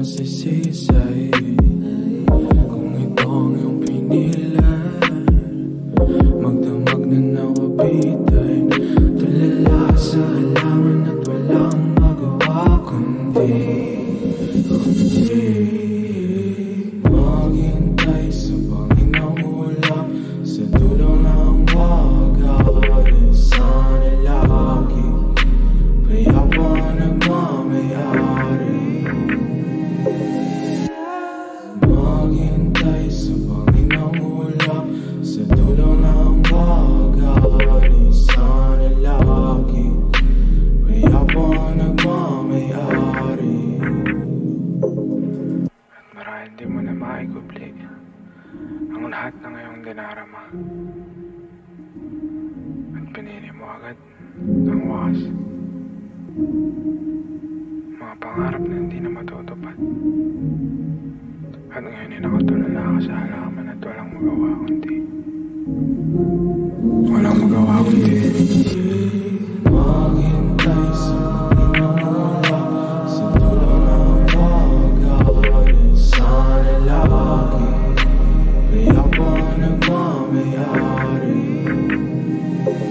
Masisisay. Kung ito ang iyong pinilan Magdamag na nawabitan Tulala sa halaman at walang magawa kundi Kundi Maghintay sa Panginoong ulap Sa dulo ng wagat Isang lalaki Kaya pa nagmamayari di mo na maikubli ang lahat ng iyong dinarama. At pinili mo agad ang wakas. Mga pangarap na hindi na matutupad. At ngayon ay nakatulala ka sa halaman at walang magawa kundi. Walang magawa kundi. water.